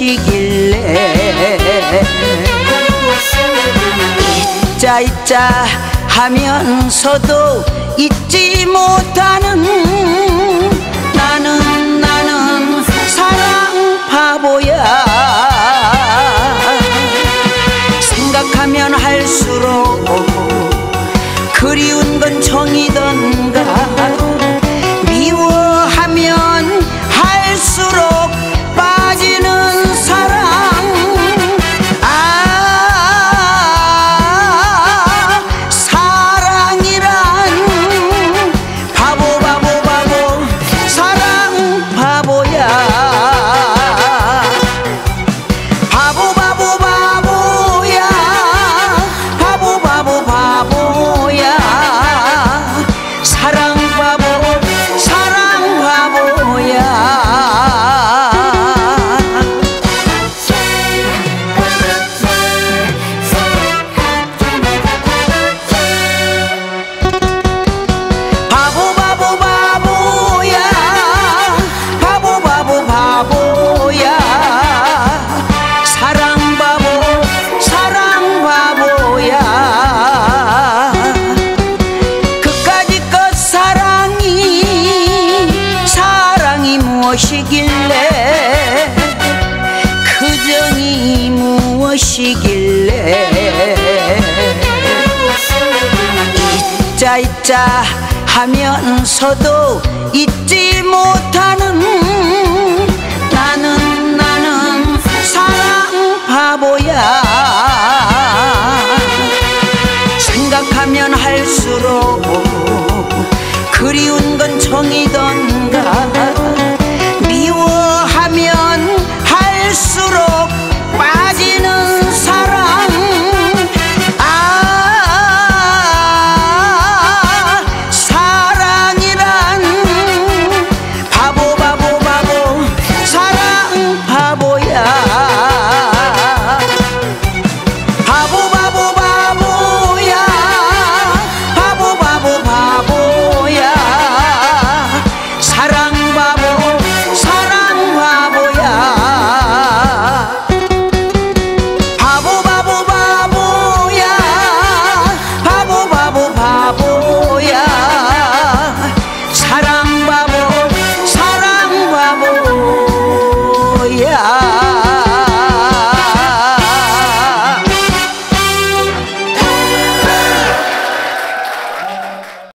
것이길래. 있자 있자 하면서도 잊지 못하는 나는 나는 사랑 바보야. 생각하면 할수록 그리운 건 정이던가 잊자 잊자 하면서도 잊지 못하는 나는 나는 사랑 바보야. 생각하면 할수록 그리운 건 정이던